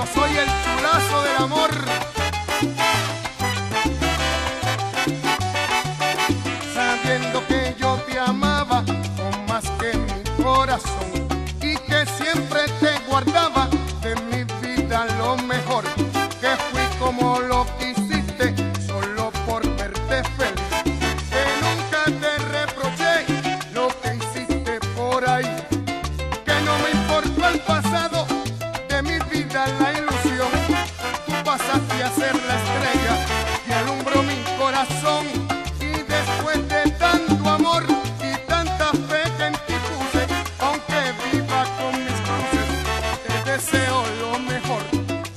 Yo soy el chulazo del amor. Sabiendo que yo te amaba con más que mi corazón y que siempre te guardaba de mi vida lo mejor, que fui como lo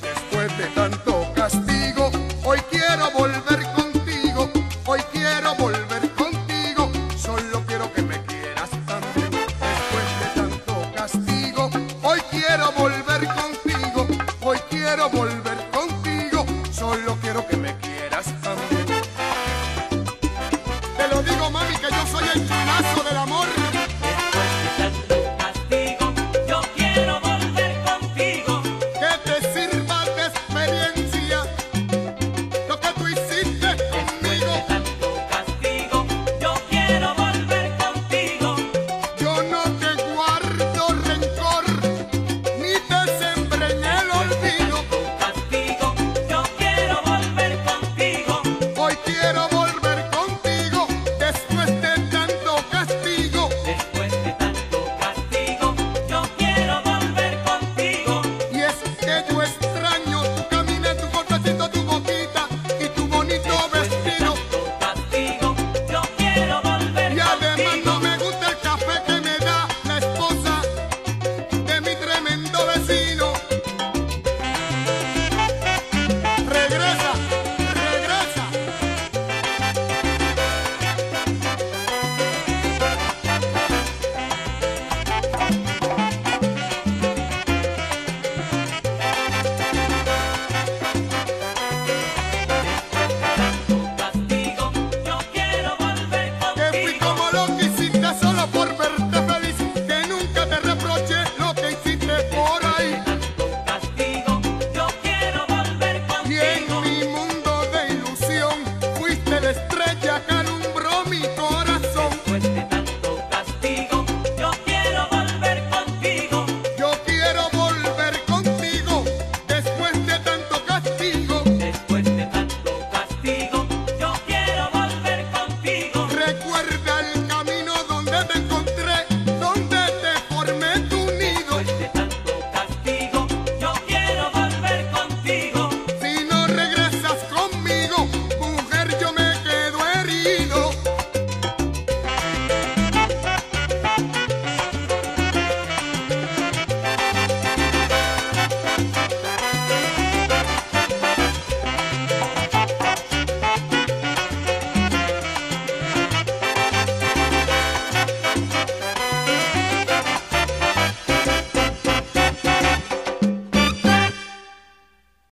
después de tan